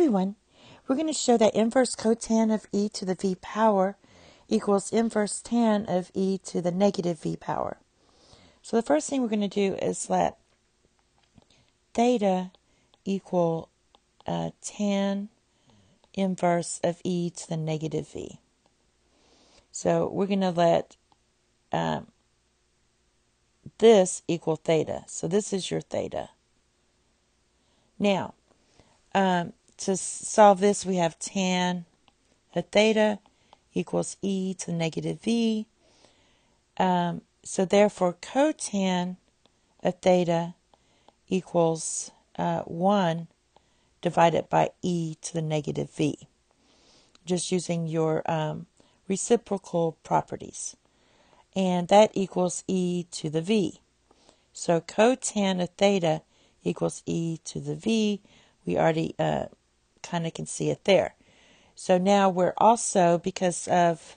everyone. We're going to show that inverse cotan of e to the v power equals inverse tan of e to the negative v power. So the first thing we're going to do is let theta equal uh, tan inverse of e to the negative v. So we're going to let um, this equal theta. So this is your theta. Now, um, to solve this, we have tan of theta equals e to the negative v. Um, so therefore, cotan of theta equals uh, 1 divided by e to the negative v. Just using your um, reciprocal properties. And that equals e to the v. So cotan of theta equals e to the v. We already uh, kind of can see it there. So now we're also, because of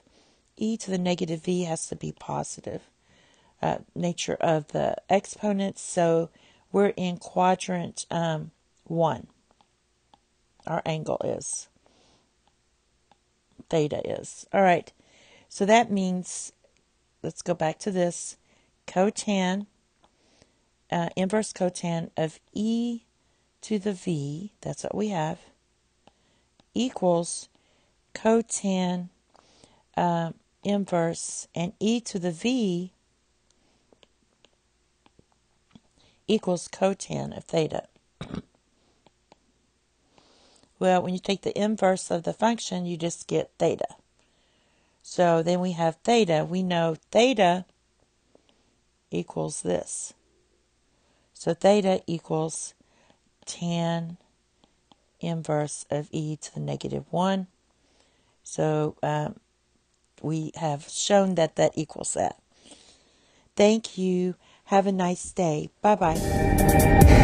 e to the negative v has to be positive uh, nature of the exponents, so we're in quadrant um, 1. Our angle is. Theta is. All right. So that means, let's go back to this. Cotan, uh, inverse cotan of e to the v, that's what we have, equals cotan uh, inverse and e to the v equals cotan of theta. well, when you take the inverse of the function, you just get theta. So then we have theta. We know theta equals this. So theta equals tan inverse of e to the negative 1. So um, we have shown that that equals that. Thank you. Have a nice day. Bye bye.